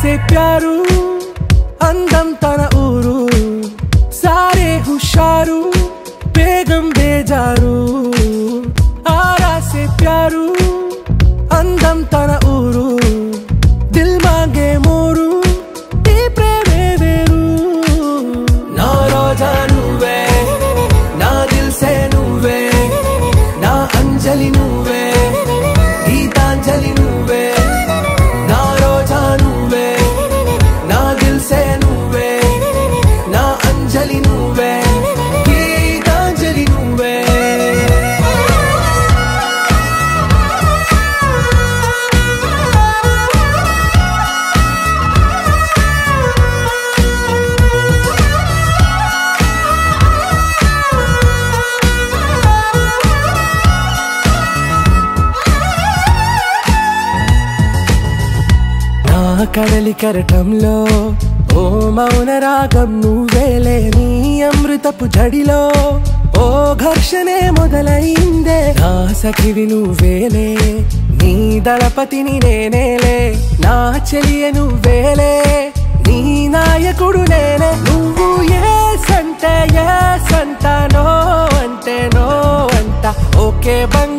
से प्यारू अंदम तना ऊरू सारे हुशारू बेगम बेजारू। కడలి కరటంలో ఓ మౌన రాగం నువ్వేలే నీ అమృతపు జడిలో. ఓ ఘర్షణే మొదలైందే నా సఖివి నువ్వేలే నీ దళపతిని నేనేలే నా చెలియ నువ్వేలే నీ నాయకుడు నేనే. నువ్వు ఏ సంట ఏ సంట నో అంటే నో అంట ఓకే బంగారం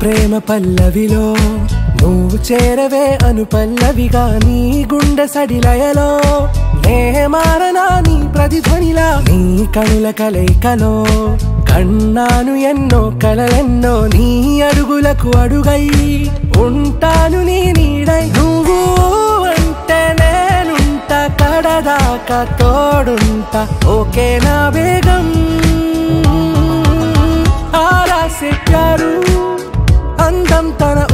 ప్రేమ పల్లవిలో నువ్వు చేరవే అను పల్లవిగా నీ గుండె సడిలయలో. నే మారనా నీ ప్రతిధ్వనిలా నీ కనుల కలయికలో. కన్నాను ఎన్నో కలలెన్నో నీ అడుగులకు అడుగై ఉంటాను నీ నీడై. నువ్వు అంటే నేనుంట కడదాకా తోడుంటా ఓకే నా వేగం ఆరా సే Montana